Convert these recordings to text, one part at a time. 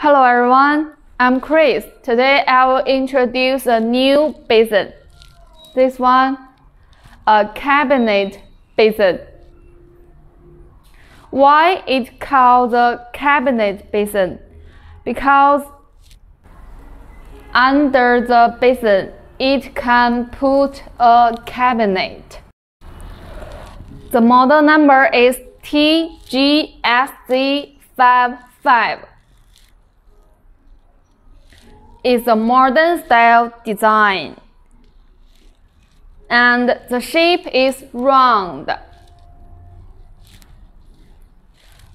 Hello everyone, I'm Chris. Today I will introduce a new basin. This one, a cabinet basin. Why it called the cabinet basin? Because under the basin, it can put a cabinet. The model number is TGSZ55. It's a modern style design. And the shape is round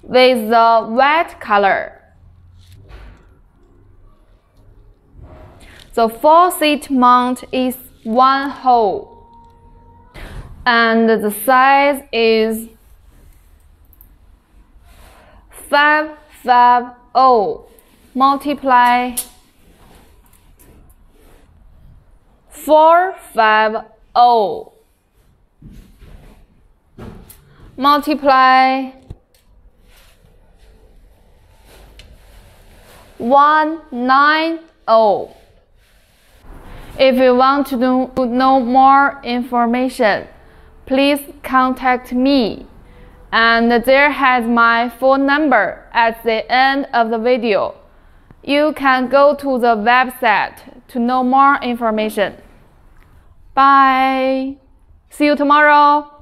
with the white color. The faucet mount is one hole, and the size is 550 multiply 450 multiply 190 if you want to know more information, please contact me. And there has my phone number at the end of the video. You can go to the website to know more information. Bye. See you tomorrow.